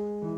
Mm-hmm.